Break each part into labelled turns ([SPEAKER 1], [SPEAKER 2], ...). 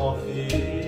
[SPEAKER 1] ouvir.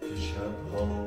[SPEAKER 1] Ich hab